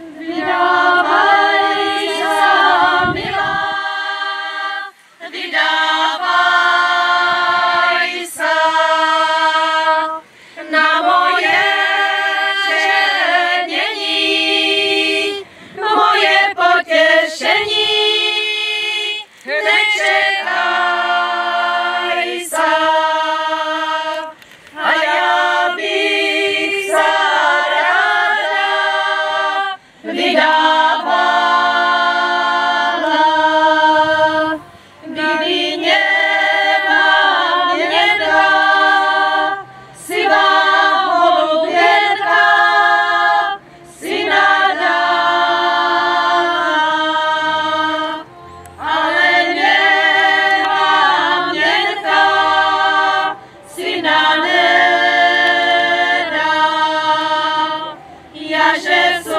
Three. Syna